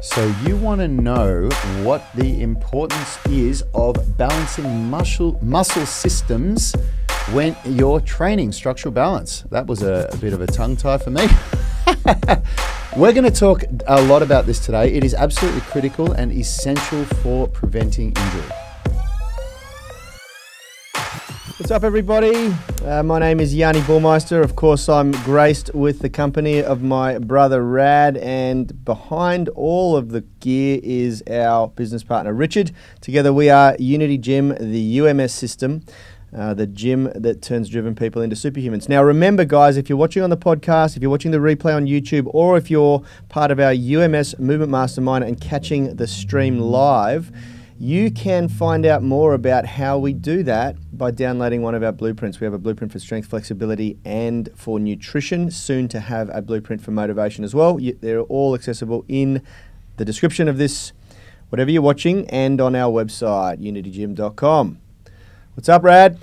So, you want to know what the importance is of balancing muscle, muscle systems when you're training structural balance. That was a, a bit of a tongue tie for me. We're going to talk a lot about this today. It is absolutely critical and essential for preventing injury. What's up, everybody? Uh, my name is Yanni Burmeister. Of course, I'm graced with the company of my brother Rad, and behind all of the gear is our business partner Richard. Together, we are Unity Gym, the UMS system. Uh, the gym that turns driven people into superhumans. Now, remember, guys, if you're watching on the podcast, if you're watching the replay on YouTube, or if you're part of our UMS Movement Mastermind and catching the stream live, you can find out more about how we do that by downloading one of our blueprints. We have a blueprint for strength, flexibility, and for nutrition. Soon to have a blueprint for motivation as well. they're all accessible in the description of this, whatever you're watching, and on our website, unitygym.com. What's up, Rad?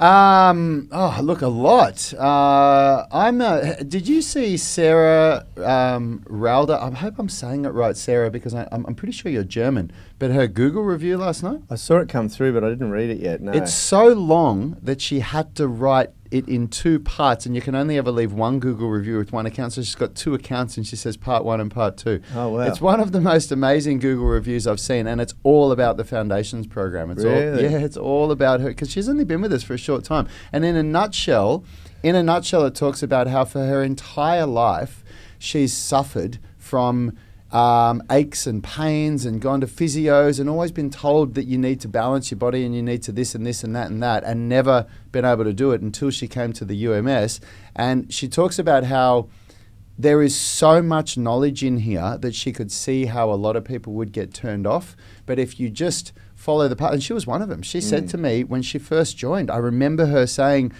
Um, oh, look, a lot. Uh, I'm. Uh, did you see Sarah um, Rauder? I hope I'm saying it right, Sarah, because I, am pretty sure you're German. But her Google review last night. I saw it come through, but I didn't read it yet. No. It's so long that she had to write it in two parts, and you can only ever leave one Google review with one account. So she's got two accounts, and she says part one and part two. Oh wow! It's one of the most amazing Google reviews I've seen, and it's all about the Foundations program. It's really? all yeah, it's all about her because she's only been with us for a short time. And in a nutshell, in a nutshell, it talks about how for her entire life she's suffered from um, aches and pains and gone to physios and always been told that you need to balance your body and you need to this and this and that and that and never been able to do it until she came to the UMS. And she talks about how there is so much knowledge in here that she could see how a lot of people would get turned off. But if you just follow the path, and she was one of them, she mm. said to me when she first joined, I remember her saying,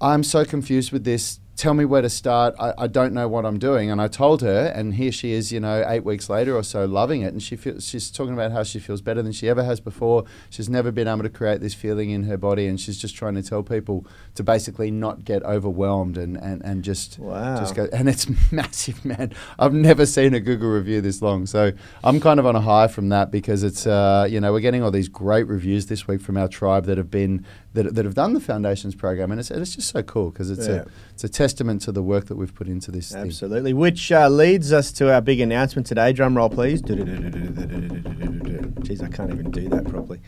I'm so confused with this tell me where to start. I, I, don't know what I'm doing. And I told her, and here she is, you know, eight weeks later or so, loving it. And she feels, she's talking about how she feels better than she ever has before. She's never been able to create this feeling in her body. And she's just trying to tell people to basically not get overwhelmed and, and, and just, wow. just go. And it's massive, man. I've never seen a Google review this long. So I'm kind of on a high from that because it's, uh, you know, we're getting all these great reviews this week from our tribe that have been that, that have done the foundations program, and it's, it's just so cool because it's yeah. a it's a testament to the work that we've put into this. Absolutely, thing. which uh, leads us to our big announcement today. Drum roll, please. Jeez, I can't even do that properly.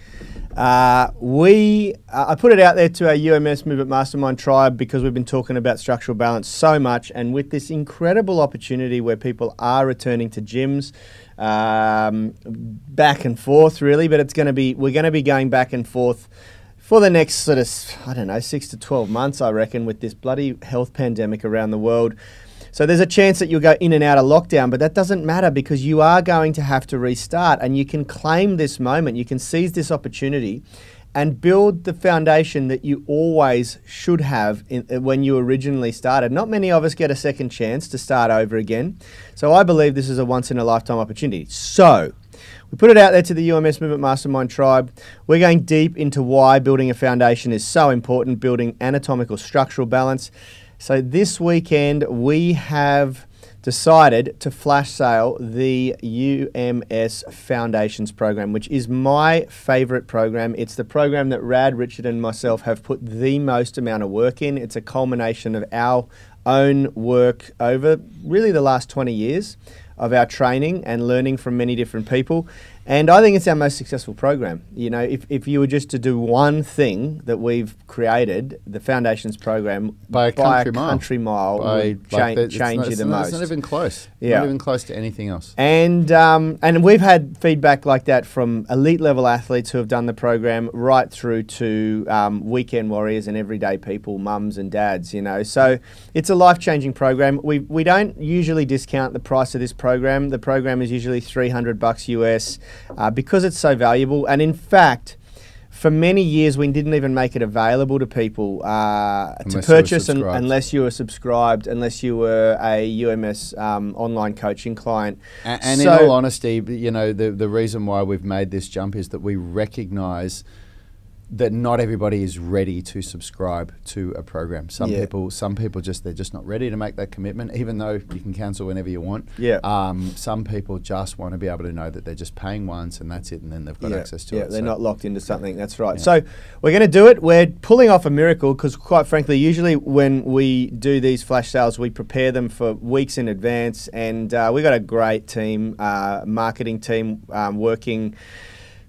Uh, we uh, I put it out there to our UMS Movement Mastermind tribe because we've been talking about structural balance so much, and with this incredible opportunity where people are returning to gyms. Um, back and forth, really, but it's going to be we're going to be going back and forth for the next sort of, I don't know, six to 12 months, I reckon, with this bloody health pandemic around the world. So there's a chance that you'll go in and out of lockdown, but that doesn't matter because you are going to have to restart and you can claim this moment, you can seize this opportunity and build the foundation that you always should have in, uh, when you originally started. Not many of us get a second chance to start over again. So I believe this is a once in a lifetime opportunity. So, we put it out there to the UMS Movement Mastermind tribe. We're going deep into why building a foundation is so important, building anatomical structural balance. So this weekend we have decided to flash sale the UMS Foundations program, which is my favorite program. It's the program that Rad, Richard, and myself have put the most amount of work in. It's a culmination of our own work over really the last 20 years of our training and learning from many different people. And I think it's our most successful program. You know, if, if you were just to do one thing that we've created, the Foundations program by a by country a country mile, mile by, cha- like change not, you the not, most. It's not even close. Yeah. Not even close to anything else. And um, and we've had feedback like that from elite level athletes who have done the program, right through to um, weekend warriors and everyday people, mums and dads. You know, so it's a life changing program. We we don't usually discount the price of this program. The program is usually three hundred bucks US uh, because it's so valuable. And in fact, for many years we didn't even make it available to people uh, to purchase un- unless you were subscribed, unless you were a UMS um, online coaching client. And, and so in all honesty, you know, the, the reason why we've made this jump is that we recognise that not everybody is ready to subscribe to a program. Some Yeah. people, some people just they're just not ready to make that commitment, even though you can cancel whenever you want. Yeah. Um, some people just want to be able to know that they're just paying once and that's it, and then they've got yeah, access to yeah, it. they're So- not locked into something. That's right. Yeah. So we're going to do it. We're pulling off a miracle because, quite frankly, usually when we do these flash sales, we prepare them for weeks in advance, and uh, we got a great team, uh, marketing team, um, working.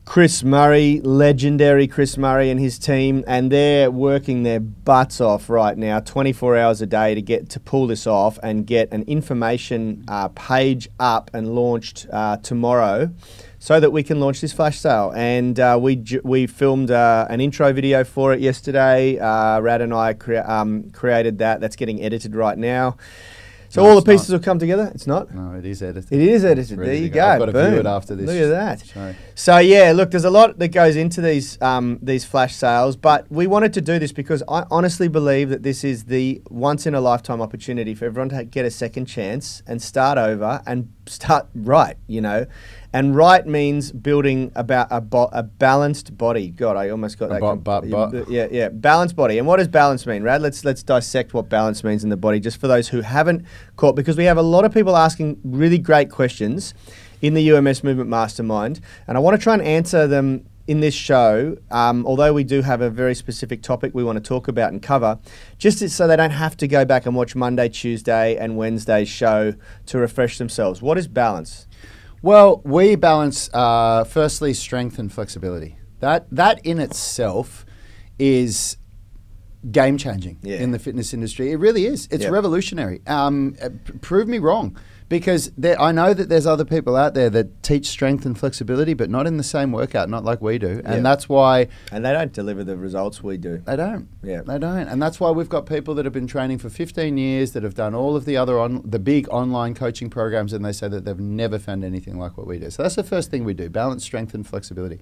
Chris Murray, legendary Chris Murray and his team, and they're working their butts off right now, 24 hours a day to get to pull this off and get an information uh, page up and launched uh, tomorrow, so that we can launch this flash sale. And uh, we we filmed uh, an intro video for it yesterday. Uh, Rad and I um, created that. That's getting edited right now. So No, all the it's not. pieces will come together. It's not. No, it is edited. It is edited. There you go. I've got to view Boom. it after this. Look at that. show. So yeah, look, there's a lot that goes into these um, these flash sales, but we wanted to do this because I honestly believe that this is the once in a lifetime opportunity for everyone to get a second chance and start over and start right. You know, and right means building about a, bo- a balanced body. God, I almost got that. bo- com- bo- bo- yeah, yeah, balanced body. And what does balance mean, Rad? Let's let's dissect what balance means in the body, just for those who haven't caught, because we have a lot of people asking really great questions in the UMS Movement Mastermind, and I want to try and answer them in this show. Um, although we do have a very specific topic we want to talk about and cover, just so they don't have to go back and watch Monday, Tuesday, and Wednesday's show to refresh themselves. What is balance? Well, we balance uh, firstly strength and flexibility. That that in itself is game changing Yeah. in the fitness industry. It really is. It's revolutionary. Um, uh, prove me wrong, because there, I know that there's other people out there that teach strength and flexibility, but not in the same workout, not like we do, and that's why And they don't deliver the results we do. they don't. Yeah. They don't. And that's why we've got people that have been training for 15 years that have done all of the other on the big online coaching programs and they say that they've never found anything like what we do. So that's the first thing we do, balance strength and flexibility.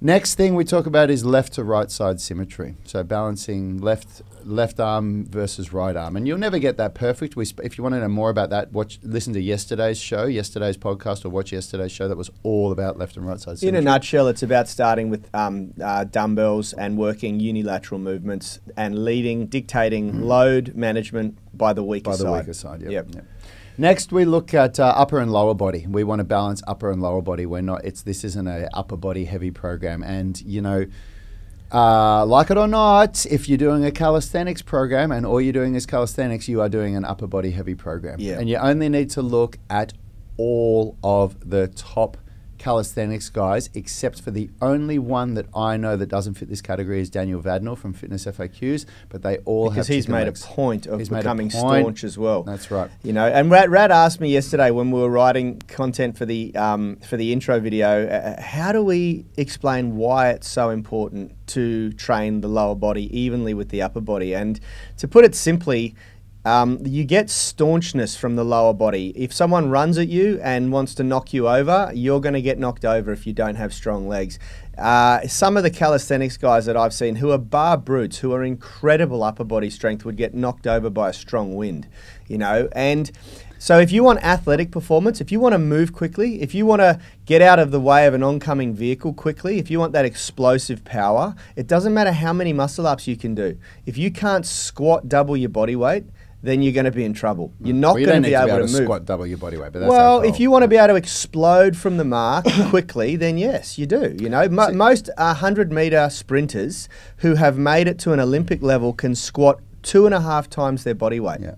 Next thing we talk about is left to right side symmetry. So balancing left left arm versus right arm. And you'll never get that perfect. We sp- if you want to know more about that, watch listen to yesterday's show, yesterday's podcast or watch yesterday's show that was all about left and right side In a nutshell, it's about starting with um, uh, dumbbells and working unilateral movements and leading, dictating load management by the weaker side. by the side. weaker side. Yep. Yep. yep. Next, we look at uh, upper and lower body. We want to balance upper and lower body. We're not. It's this isn't a upper body heavy program, and you know. Uh, like it or not, if you're doing a calisthenics program and all you're doing is calisthenics, you are doing an upper body heavy program. Yeah. And you only need to look at all of the top calisthenics guys, except for the only one that I know that doesn't fit this category is Daniel Vadnal from Fitness FAQs, but they all Because have he's made legs. a point of He's becoming point. staunch as well. That's right. You know, and Rad, Rad asked me yesterday when we were writing content for the um, for the intro video, uh, how do we explain why it's so important to train the lower body evenly with the upper body? And to put it simply, um, you get staunchness from the lower body. If someone runs at you and wants to knock you over, you're going to get knocked over if you don't have strong legs. Uh, some of the calisthenics guys that I've seen who are bar brutes, who are incredible upper body strength, would get knocked over by a strong wind, you know. And so, if you want athletic performance, if you want to move quickly, if you want to get out of the way of an oncoming vehicle quickly, if you want that explosive power, it doesn't matter how many muscle ups you can do. If you can't squat double your body weight, then you're going to be in trouble. You're mm. not Well, you going to be able to, move. squat double your body weight, but that's Well, if you want to be able to explode from the mark quickly, then yes, you do. You know, Mo- most 100 meter sprinters who have made it to an Olympic level can squat two and a half times their body weight. Yeah.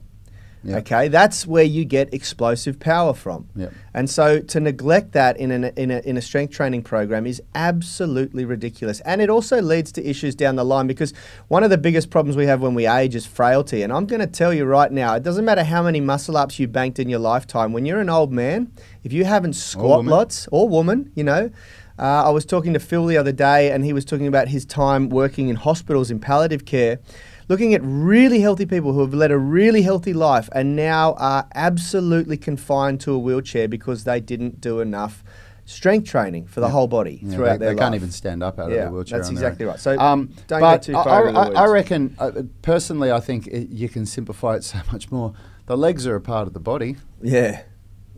Yeah. Okay, that's where you get explosive power from. Yep. And so to neglect that in, an, in, a, in a strength training program is absolutely ridiculous. And it also leads to issues down the line because one of the biggest problems we have when we age is frailty. And I'm going to tell you right now, it doesn't matter how many muscle ups you banked in your lifetime, when you're an old man, if you haven't squat woman. lots, or woman, you know, uh, I was talking to Phil the other day, and he was talking about his time working in hospitals in palliative care, looking at really healthy people who have led a really healthy life and now are absolutely confined to a wheelchair because they didn't do enough strength training for the Yeah. whole body Yeah, throughout they, their they can't even stand up out Yeah, of their wheelchair. that's exactly right. So um, don't but get too I- far I, I, I reckon, uh, personally, I think it, you can simplify it so much more. The legs are a part of the body. Yeah.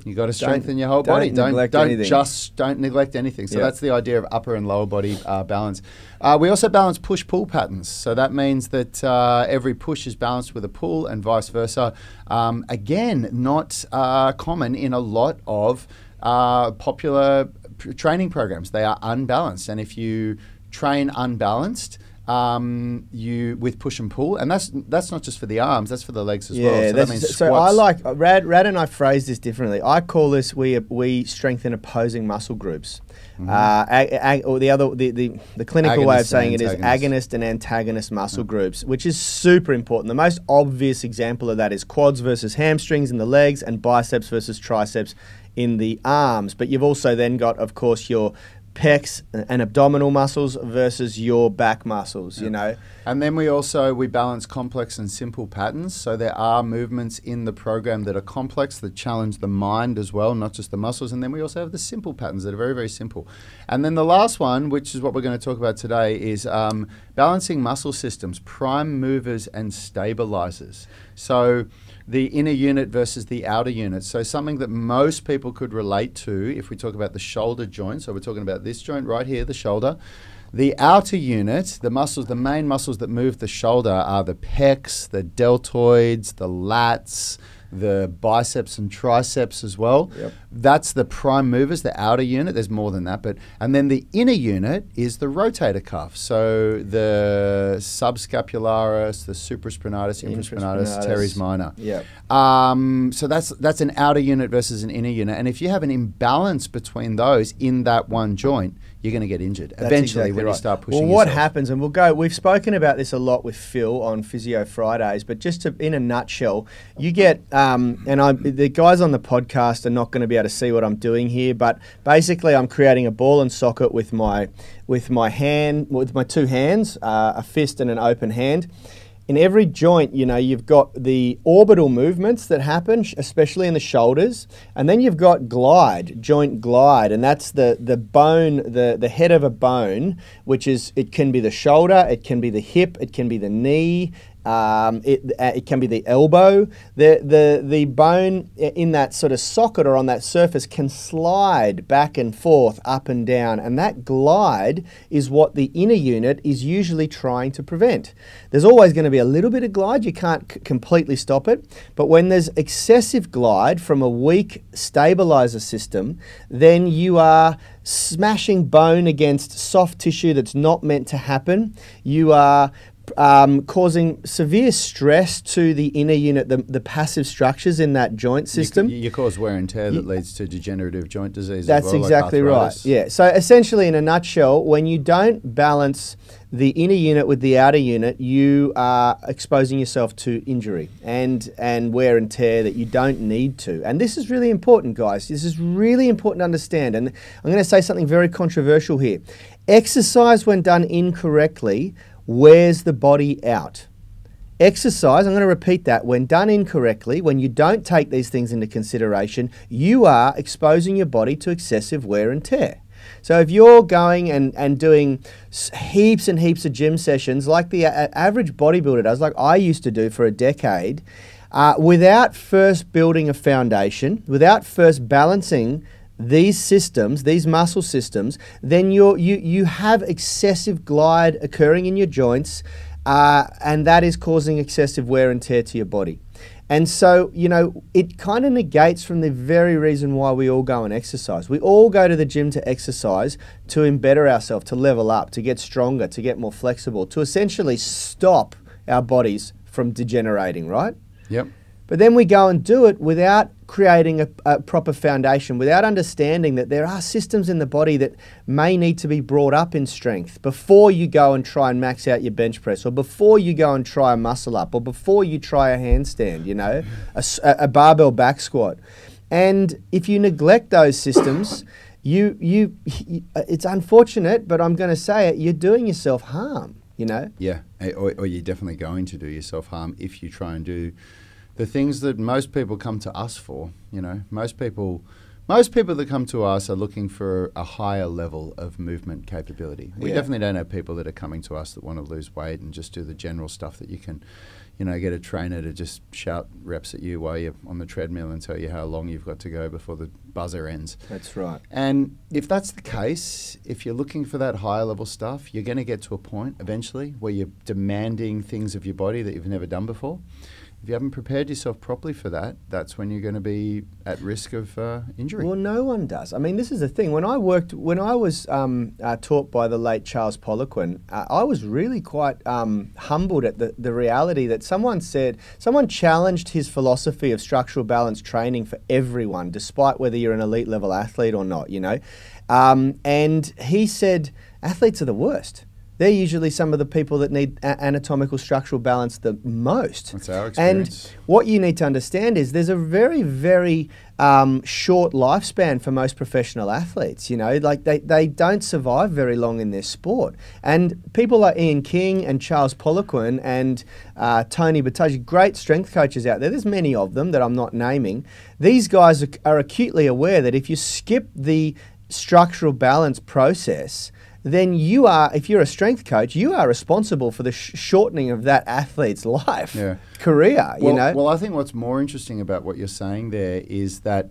You got to strengthen your whole body. don't Don't neglect don't anything. just don't neglect anything. So Yeah. that's the idea of upper and lower body uh, balance. Uh, we also balance push pull patterns. So that means that uh, every push is balanced with a pull and vice versa. Um, again, not uh, common in a lot of uh, popular p- training programs. They are unbalanced, and if you train unbalanced. Um, you with push and pull, and that's that's not just for the arms, that's for the legs as Yeah, well. So that means so I like Rad. Rad and I phrase this differently. I call this we we strengthen opposing muscle groups. Uh, ag- ag- or the other the, the, the clinical way of Mm-hmm. Agonist saying it is agonist and antagonist muscle groups, which is super important. The most obvious example of that is quads versus hamstrings in the legs and biceps versus triceps in the arms. But you've also then got, of course, your pecs and abdominal muscles versus your back muscles. You know, And then we also we balance complex and simple patterns. So there are movements in the program that are complex that challenge the mind as well, not just the muscles. And then we also have the simple patterns that are very very simple. And then the last one, which is what we're going to talk about today, is um, balancing muscle systems, prime movers and stabilizers. So the inner unit versus the outer unit. So something that most people could relate to if we talk about the shoulder joint. So we're talking about this joint right here, the shoulder. The outer unit, the muscles, the main muscles that move the shoulder are the pecs, the deltoids, the lats, the biceps and triceps as well. Yep. That's the prime movers, the outer unit. There's more than that, but and then the inner unit is the rotator cuff. So the subscapularis, the supraspinatus, infraspinatus, Infraspinatus. teres minor. yeah. Um, so that's that's an outer unit versus an inner unit, and if you have an imbalance between those in that one joint, you're going to get injured That's eventually exactly when right. you start pushing. Well, what yourself. happens, and we'll go. We've spoken about this a lot with Phil on Physio Fridays, but just to, in a nutshell, you get, um, and I, the guys on the podcast are not going to be able to see what I'm doing here, but basically, I'm creating a ball and socket with my with my hand, with my two hands, uh, a fist and an open hand. In every joint, you know, you've got the orbital movements that happen, especially in the shoulders, and then you've got glide, joint glide, and that's the the bone, the the head of a bone, which is it can be the shoulder, it can be the hip, it can be the knee, um, it, uh, it can be the elbow. The, the, the bone in that sort of socket or on that surface can slide back and forth, up and down, and that glide is what the inner unit is usually trying to prevent. There's always going to be a little bit of glide, you can't completely stop it, but when there's excessive glide from a weak stabilizer system, then you are smashing bone against soft tissue that's not meant to happen. You are um, causing severe stress to the inner unit, the, the passive structures in that joint system. You, cause wear and tear that You- leads to degenerative joint disease. as That's well, like exactly right. Yeah. So essentially, in a nutshell, when you don't balance the inner unit with the outer unit, you are exposing yourself to injury and and wear and tear that you don't need to. And this is really important, guys. This is really important to understand. And I'm going to say something very controversial here. Exercise, when done incorrectly, wears the body out. Exercise, I'm going to repeat that, when done incorrectly, when you don't take these things into consideration, you are exposing your body to excessive wear and tear. So if you're going and, and doing heaps and heaps of gym sessions like the average bodybuilder does, like I used to do for a decade, uh, without first building a foundation, without first balancing these systems, these muscle systems, then you're, you you have excessive glide occurring in your joints, uh, and that is causing excessive wear and tear to your body. And so, you know, it kind of negates from the very reason why we all go and exercise. We all go to the gym to exercise to embetter ourselves, to level up, to get stronger, to get more flexible, to essentially stop our bodies from degenerating, right? Yep. But then we go and do it without creating a, a proper foundation, without understanding that there are systems in the body that may need to be brought up in strength before you go and try and max out your bench press, or before you go and try a muscle up, or before you try a handstand, you know, a barbell back squat. And if you neglect those systems, you, you, it's unfortunate, but I'm going to say it, you're doing yourself harm, you know? Yeah, or, or you're definitely going to do yourself harm if you try and do the things that most people come to us for. You know, most people, most people that come to us are looking for a higher level of movement capability. We Yeah. definitely don't have people that are coming to us that want to lose weight and just do the general stuff that you can, you know, get a trainer to just shout reps at you while you're on the treadmill and tell you how long you've got to go before the buzzer ends. That's right. And if that's the case, if you're looking for that higher level stuff, you're going to get to a point eventually where you're demanding things of your body that you've never done before. If you haven't prepared yourself properly for that, that's when you're going to be at risk of uh, injury. Well, no one does. I mean, this is the thing. When I worked, when I was um, uh, taught by the late Charles Poliquin, uh, I was really quite um, humbled at the, the reality that someone said, someone challenged his philosophy of structural balance training for everyone, despite whether you're an elite level athlete or not, you know. Um, and he said, athletes are the worst they're usually some of the people that need anatomical structural balance the most. That's our experience. And what you need to understand is there's a very, very um, short lifespan for most professional athletes. You know, like they, they don't survive very long in their sport. And people like Ian King and Charles Poliquin and uh, Tony Boutagy, great strength coaches out there, there's many of them that I'm not naming. These guys are, are acutely aware that if you skip the structural balance process, then you are, if you're a strength coach, you are responsible for the sh- shortening of that athlete's life, Yeah. career. well, you know, well, I think what's more interesting about what you're saying there is that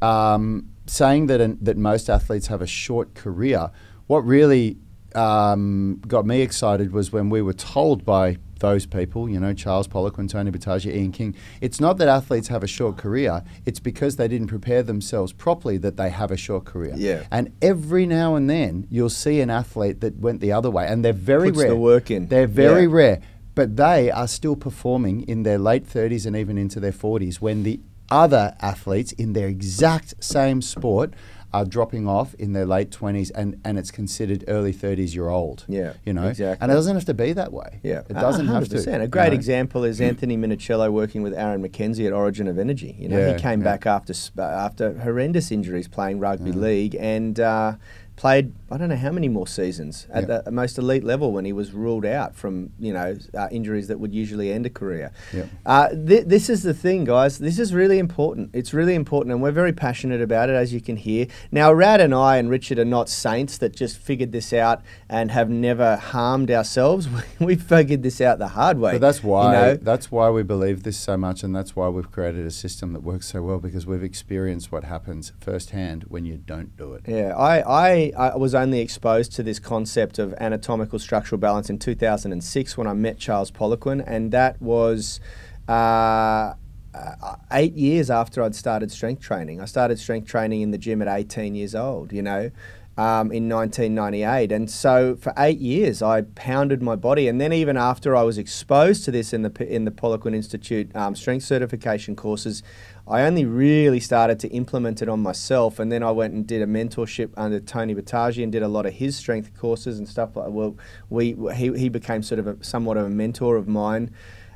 um, saying that an, that most athletes have a short career. What really um, got me excited was when we were told by those people, you know, Charles Poliquin, Tony Boutagy, Ian King. It's not that athletes have a short career; it's because they didn't prepare themselves properly that they have a short career. Yeah. And every now and then, you'll see an athlete that went the other way, and they're very Puts rare. the work in. They're very Yeah. rare, but they are still performing in their late 30s and even into their 40s when the other athletes in their exact same sport are dropping off in their late 20s and, and it's considered early 30s you're old. Yeah, You know? exactly. And it doesn't have to be that way. Yeah, It doesn't have to. 100%. A you great know? example is Anthony Minichiello working with Aaron McKenzie at Origin of Energy. You know, Yeah, he came yeah. back after after horrendous injuries playing rugby Yeah. league and uh, played I don't know how many more seasons at Yeah. the most elite level when he was ruled out from you know uh, injuries that would usually end a career. Yeah. Uh, th- this is the thing, guys. This is really important. It's really important, and we're very passionate about it, as you can hear. Now, Rad and I and Richard are not saints that just figured this out and have never harmed ourselves. we figured this out the hard way. But that's why You know? that's why we believe this so much, and that's why we've created a system that works so well because we've experienced what happens firsthand when you don't do it. Yeah, I, I, I was only exposed to this concept of anatomical structural balance in 2006 when I met Charles Poliquin, and that was uh, uh, eight years after I'd started strength training. I started strength training in the gym at 18 years old, you know. Um, in 1998, and so for eight years I pounded my body, and then even after I was exposed to this in the in the Poliquin Institute um, strength certification courses, I only really started to implement it on myself, and then I went and did a mentorship under Tony Boutagy and did a lot of his strength courses and stuff. Like well, we he, he became sort of a, somewhat of a mentor of mine.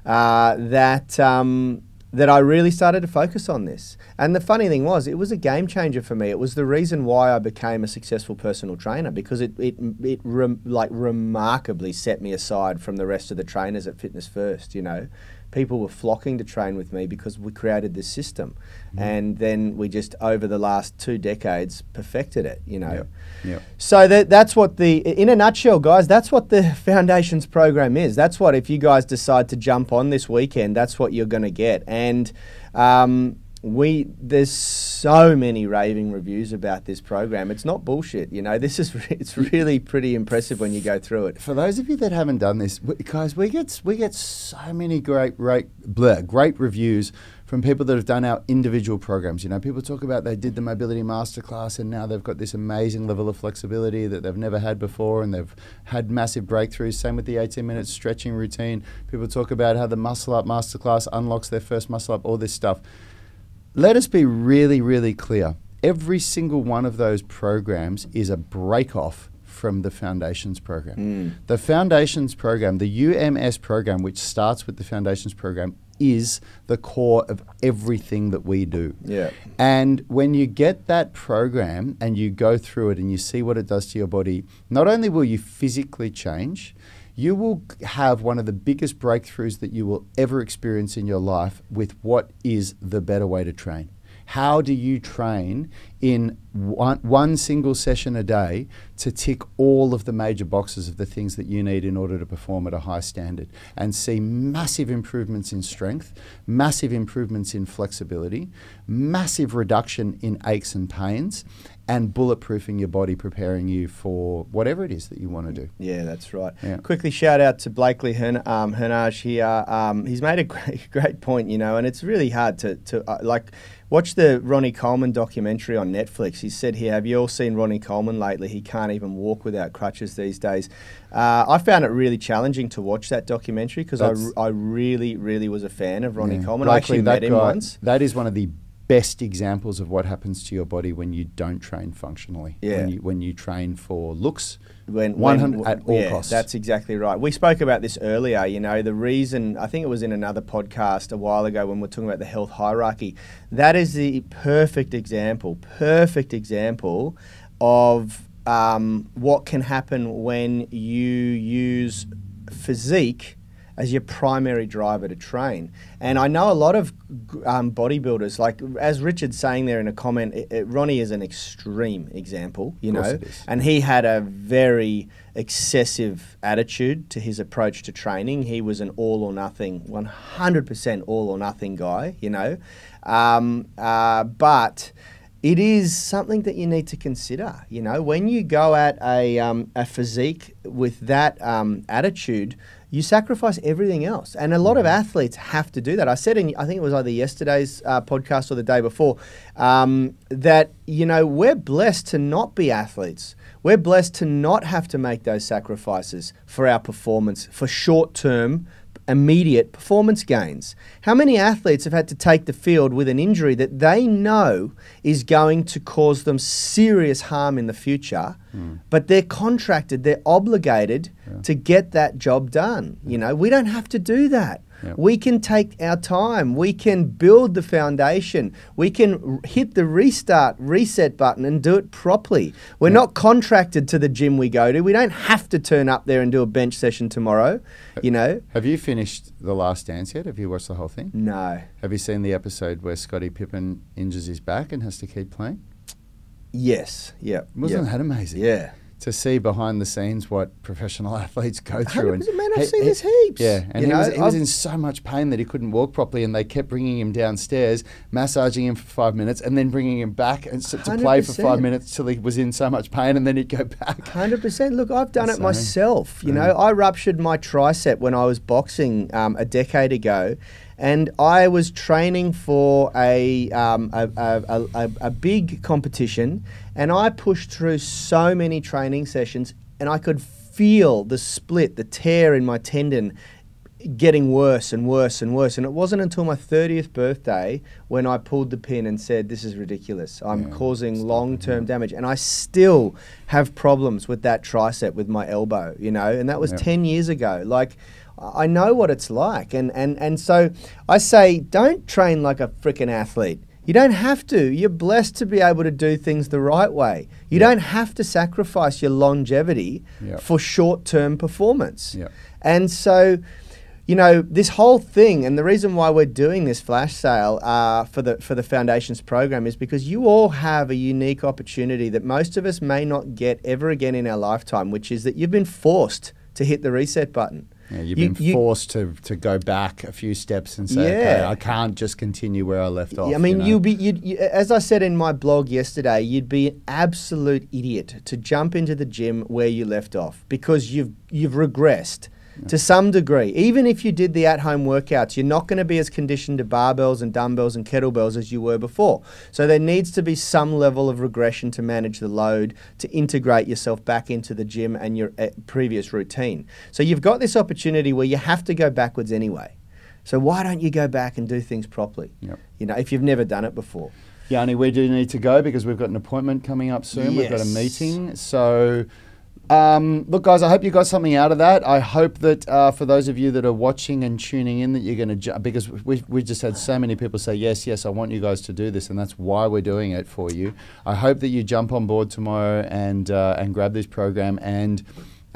Uh, that um, that I really started to focus on this. And the funny thing was, it was a game changer for me. It was the reason why I became a successful personal trainer because it it it like remarkably set me aside from the rest of the trainers at Fitness First. You know, people were flocking to train with me because we created this system, and then we just over the last two decades perfected it. You know. Yep. Yep. So that, that's what the, in a nutshell, guys, that's what the Foundations program is. That's what, if you guys decide to jump on this weekend, that's what you're going to get. And um, we, there's so many raving reviews about this program. It's not bullshit, you know. This is, it's really pretty impressive when you go through it. For those of you that haven't done this, guys, we get we get so many great great bleh, great reviews from people that have done our individual programs. You know, people talk about they did the mobility masterclass and now they've got this amazing level of flexibility that they've never had before, and they've had massive breakthroughs. Same with the 18 minute stretching routine. People talk about how the muscle up masterclass unlocks their first muscle up. All this stuff. Let us be really, really clear. Every single one of those programs is a break off from the Foundations program. Hmm. The Foundations program, the UMS program, which starts with the Foundations program, is the core of everything that we do. Yeah. And when you get that program and you go through it and you see what it does to your body, not only will you physically change, you will have one of the biggest breakthroughs that you will ever experience in your life with what is the better way to train. how do you train in one, one single session a day to tick all of the major boxes of the things that you need in order to perform at a high standard and see massive improvements in strength, massive improvements in flexibility, massive reduction in aches and pains, and bulletproofing your body, preparing you for whatever it is that you want to do. Yeah, that's right. Yeah. Quickly shout out to Blakely Hern- um, Hernage here. Um, he's made a great, great point, you know, and it's really hard to, to uh, like, watch the Ronnie Coleman documentary on Netflix. He said here, have you all seen Ronnie Coleman lately? He can't even walk without crutches these days. Uh, I found it really challenging to watch that documentary because I, I really, really was a fan of Ronnie Yeah. Coleman. I actually Blakely, met him once. That is one of the best examples of what happens to your body when you don't train functionally. Yeah. When you, when you train for looks, when, 100 when- at all yeah, costs. That's exactly right. We spoke about this earlier. You know, the reason I think it was in another podcast a while ago when we are talking about the health hierarchy. That is the perfect example, perfect example of um, what can happen when you use physique as your primary driver to train. And I know a lot of um, bodybuilders, like as Richard's saying there in a comment, it, it- Ronnie is an extreme example, you know, and he had a very excessive attitude to his approach to training. He was an all or nothing, 100% all or nothing guy, you know. Um, uh, but it is something that you need to consider. You know, when you go at a, um, a physique with that um, attitude, you sacrifice everything else. And a lot of athletes have to do that. I said in, I think it was either yesterday's uh, podcast or the day before, um, that, you know, we're blessed to not be athletes. We're blessed to not have to make those sacrifices for our performance, for short term immediate performance gains. How many athletes have had to take the field with an injury that they know is going to cause them serious harm in the future, hmm. but they're contracted, they're obligated to get that job done. You know, we don't have to do that. Yeah. We can take our time. We can build the foundation. We can r- hit the restart, reset button and do it properly. We're not contracted to the gym we go to. We don't have to turn up there and do a bench session tomorrow. You know? have you finished The Last Dance yet? Have you watched the whole thing? No. Have you seen the episode where Scottie Pippen injures his back and has to keep playing? Yes. Yeah. Wasn't yeah. that amazing? Yeah. To see behind the scenes what professional athletes go through. And 100%, man, I've he- seen he- this heaps. Yeah, and You he, was, he was in so much pain that he couldn't walk properly, and they kept bringing him downstairs, massaging him for five minutes, and then bringing him back and so, to play for five minutes till he was in so much pain, and then he'd go back. Hundred percent. Look, I've done it Insane. myself. You Yeah. know, I ruptured my tricep when I was boxing um, a decade ago, and I was training for a, um, a, a, a, a, big competition, and I pushed through so many training sessions, and I could feel the split, the tear in my tendon getting worse and worse and worse. And it wasn't until my 30th birthday when I pulled the pin and said, This is ridiculous. I'm Yeah, causing long term yeah. damage. And I still have problems with that tricep with my elbow, you know, and that was Yeah. 10 years ago. Like, I know what it's like. And, and, and so I say, don't train like a freaking athlete. You don't have to. You're blessed to be able to do things the right way. You Yeah. don't have to sacrifice your longevity Yeah. for short term performance. Yeah. And so, you know, this whole thing, and the reason why we're doing this flash sale uh, for the for the foundations program is because you all have a unique opportunity that most of us may not get ever again in our lifetime, which is that you've been forced to hit the reset button. Yeah, you've You- been you- forced to, to go back a few steps and say, okay, Yeah. I can't just continue where I left off. I mean, you know? you'd be, you'd, you, as I said in my blog yesterday, you'd be an absolute idiot to jump into the gym where you left off because you've you've regressed to some degree. Even if you did the at-home workouts, you're not going to be as conditioned to barbells and dumbbells and kettlebells as you were before. So there needs to be some level of regression to manage the load, to integrate yourself back into the gym and your uh, previous routine. So you've got this opportunity where you have to go backwards anyway. So why don't you go back and do things properly? Yep. You know, if you've never done it before. Yanni, we do need to go because we've got an appointment coming up soon. We've got a meeting. So, um, look, guys, I hope you got something out of that. I hope that uh, for those of you that are watching and tuning in, that you're going to, ju- because we, we just had so many people say, yes, yes, I want you guys to do this, and that's why we're doing it for you. I hope that you jump on board tomorrow and, uh, and grab this program and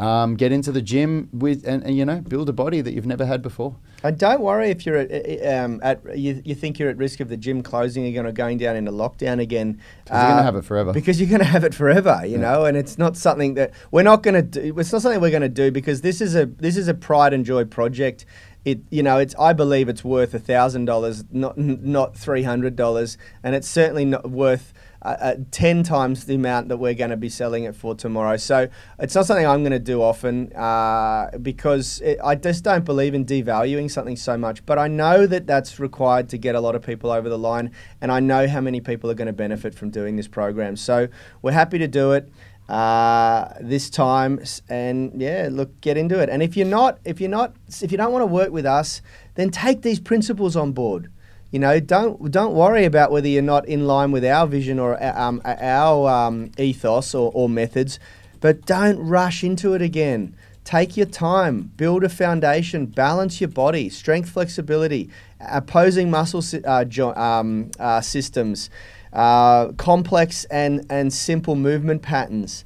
Um, get into the gym with and, and you know build a body that you've never had before. And don't worry if you're at, um, at you, you think you're at risk of the gym closing again or going to going down into lockdown again. Because you're gonna have it forever. Because you're going to have it forever, you know. And it's not something that we're not going to do. It's not something we're going to do because this is a this is a pride and joy project. It you know it's I believe it's worth a thousand dollars, not not three hundred dollars, and it's certainly not worth uh, uh, 10 times the amount that we're going to be selling it for tomorrow. So it's not something I'm going to do often uh, because it, I just don't believe in devaluing something so much. But I know that that's required to get a lot of people over the line, and I know how many people are going to benefit from doing this program. So we're happy to do it. Uh, this time and yeah look get into it and if you're not if you're not if you don't want to work with us then take these principles on board you know, don't don't worry about whether you're not in line with our vision or uh, um, uh, our um, ethos or, or methods, but don't rush into it again. Take your time, build a foundation, balance your body, strength, flexibility, opposing muscle uh, um, uh, systems, uh, complex and, and simple movement patterns.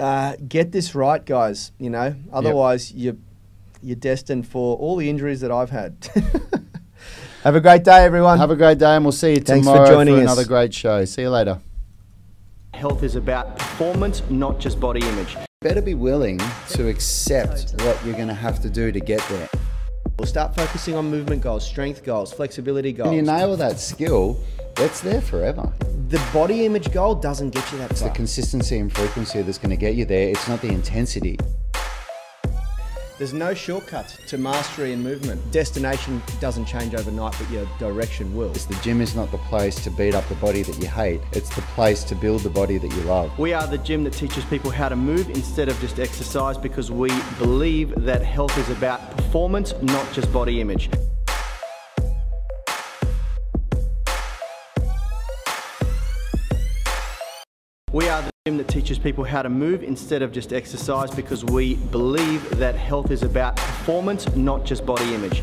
Uh, get this right, guys. You know, otherwise yep. you're you're destined for all the injuries that I've had. Have a great day, everyone. Have a great day, and we'll see you Thanks tomorrow for, joining for us. another great show. See you later. Health is about performance, not just body image. Better be willing to accept what you're going to have to do to get there. We'll start focusing on movement goals, strength goals, flexibility goals. When you nail that skill, it's there forever. The body image goal doesn't get you that It's far. the consistency and frequency that's going to get you there. It's not the intensity. There's no shortcuts to mastery and movement. Destination doesn't change overnight, but your direction will. The gym is not the place to beat up the body that you hate. It's the place to build the body that you love. We are the gym that teaches people how to move instead of just exercise because we believe that health is about performance, not just body image. We are the gym that teaches people how to move instead of just exercise because we believe that health is about performance, not just body image.